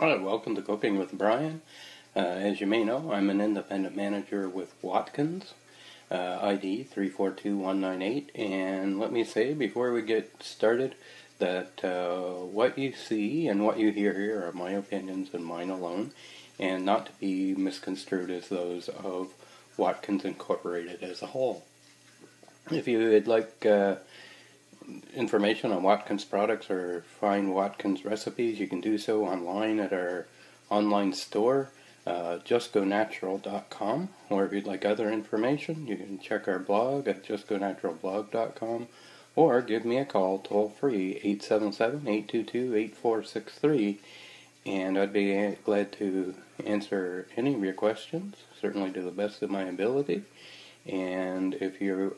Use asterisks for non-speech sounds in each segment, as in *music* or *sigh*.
Hi, welcome to Cooking with Brian. Uh, as you may know, I'm an independent manager with Watkins, uh, ID 342198. And let me say before we get started that uh, what you see and what you hear here are my opinions and mine alone, and not to be misconstrued as those of Watkins Incorporated as a whole. If you would like uh, information on Watkins products or find Watkins recipes, you can do so online at our online store, uh, justgonatural.com. Or if you'd like other information, you can check our blog at justgonaturalblog.com or give me a call toll free 877 822 8463 and I'd be glad to answer any of your questions, certainly to the best of my ability. And if you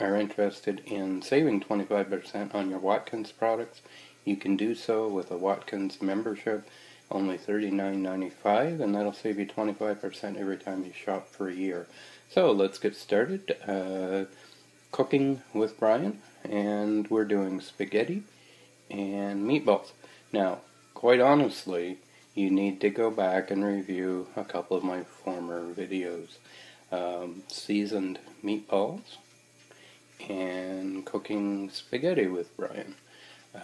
are interested in saving 25% on your Watkins products, you can do so with a Watkins membership, only $39.95, and that'll save you 25% every time you shop for a year. So let's get started. Uh, cooking with Brian, and we're doing spaghetti and meatballs. Now, quite honestly, you need to go back and review a couple of my former videos um, seasoned meatballs and cooking spaghetti with Brian.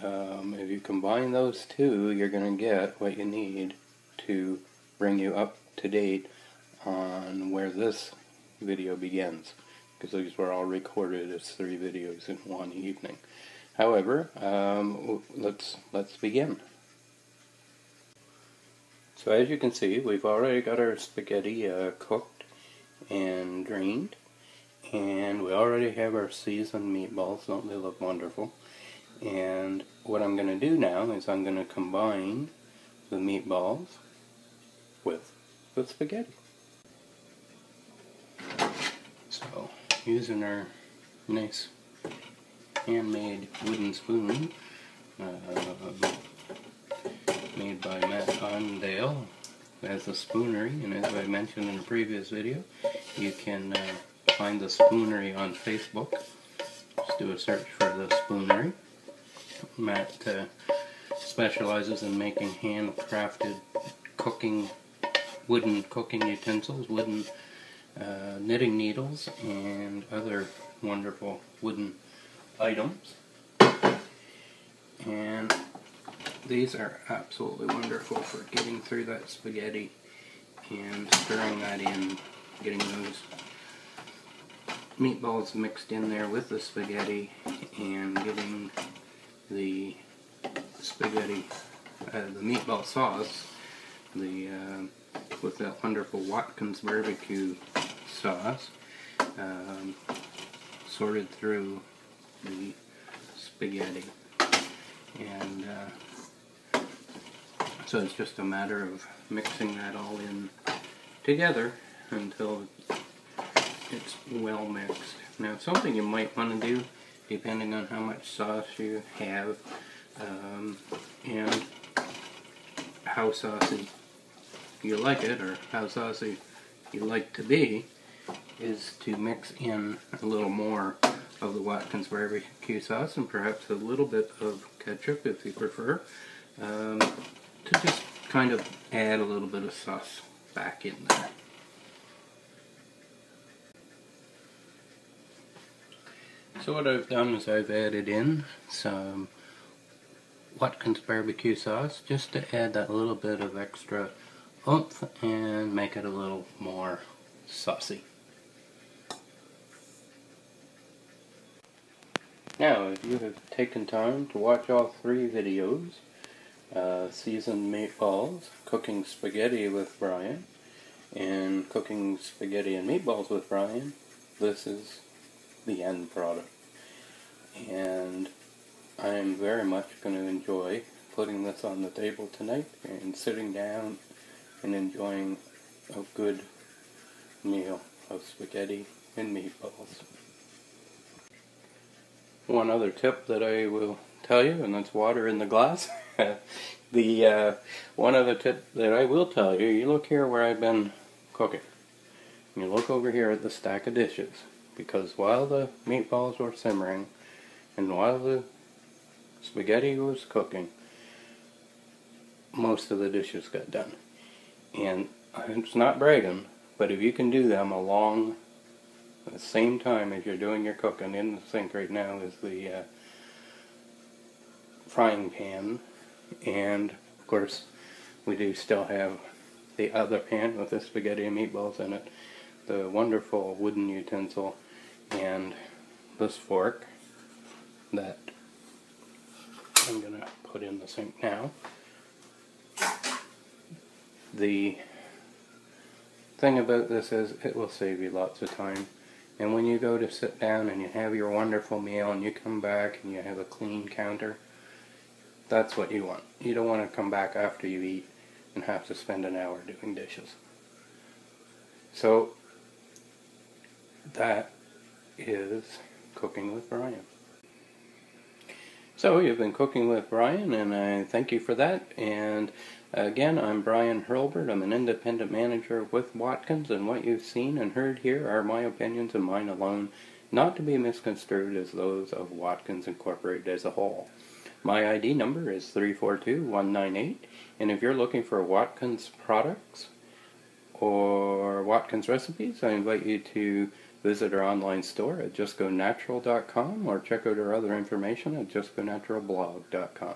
Um, if you combine those two, you're going to get what you need to bring you up to date on where this video begins, because these were all recorded as three videos in one evening. However, um, let's let's begin. So as you can see, we've already got our spaghetti uh, cooked and drained. And we already have our seasoned meatballs. Don't they look wonderful? And what I'm going to do now is I'm going to combine the meatballs with the spaghetti. So, using our nice handmade wooden spoon uh, made by Matt Ondale as a spoonery, and as I mentioned in a previous video, you can uh, find the spoonery on Facebook. Just do a search for the spoonery. Matt uh, specializes in making handcrafted cooking, wooden cooking utensils, wooden uh, knitting needles, and other wonderful wooden items. And these are absolutely wonderful for getting through that spaghetti and stirring that in, getting those meatballs mixed in there with the spaghetti and getting the spaghetti, uh, the meatball sauce, the uh, with that wonderful Watkins barbecue sauce, um, sorted through the spaghetti. And uh, so it's just a matter of mixing that all in together until it's well mixed. Now something you might want to do, depending on how much sauce you have um, and how saucy you like it or how saucy you like to be, is to mix in a little more of the Watkins barbecue sauce and perhaps a little bit of ketchup if you prefer. Um, to just kind of add a little bit of sauce back in there. So what I've done is I've added in some Watkins barbecue sauce just to add that little bit of extra oomph and make it a little more saucy. Now, if you have taken time to watch all three videos, uh, seasoned meatballs, cooking spaghetti with Brian, and cooking spaghetti and meatballs with Brian, this is the end product. And I am very much going to enjoy putting this on the table tonight and sitting down and enjoying a good meal of spaghetti and meatballs. One other tip that I will tell you, and that's water in the glass. *laughs* the uh, one other tip that I will tell you, you look here where I've been cooking. And you look over here at the stack of dishes. Because while the meatballs were simmering, and while the spaghetti was cooking, most of the dishes got done. And it's not bragging, but if you can do them along the same time as you're doing your cooking, in the sink right now is the uh, frying pan, and of course we do still have the other pan with the spaghetti and meatballs in it, the wonderful wooden utensil, and this fork that I'm going to put in the sink now. The thing about this is it will save you lots of time. And when you go to sit down and you have your wonderful meal and you come back and you have a clean counter, that's what you want. You don't want to come back after you eat and have to spend an hour doing dishes. So that is cooking with Brian. So you've been cooking with Brian, and I thank you for that. And again, I'm Brian Hurlburt. I'm an independent manager with Watkins, and what you've seen and heard here are my opinions and mine alone, not to be misconstrued as those of Watkins Incorporated as a whole. My ID number is 342198, and if you're looking for Watkins products or Watkins recipes, I invite you to visit our online store at justgonatural.com or check out our other information at justgonaturalblog.com.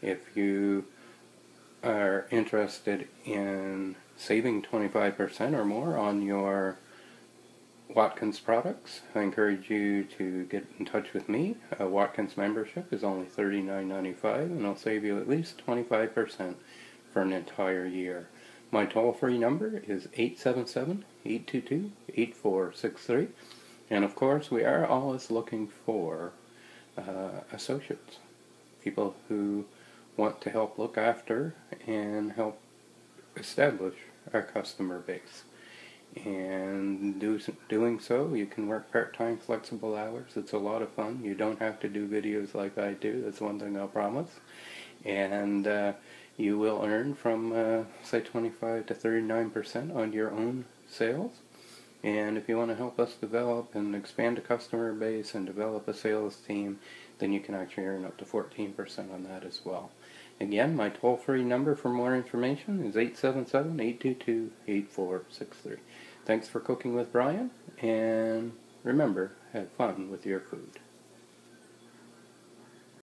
If you are interested in saving 25% or more on your Watkins products, I encourage you to get in touch with me. A Watkins membership is only $39.95 and it'll save you at least 25% for an entire year. My toll free number is 877 822 8463. And of course, we are always looking for uh, associates, people who want to help look after and help establish our customer base. And do, doing so, you can work part-time flexible hours. It's a lot of fun. You don't have to do videos like I do. That's one thing I'll promise. And uh, you will earn from uh, say 25 to 39 percent on your own sales. And if you want to help us develop and expand a customer base and develop a sales team then you can actually earn up to 14 percent on that as well. Again my toll-free number for more information is 877-822-8463 thanks for cooking with brian and remember have fun with your food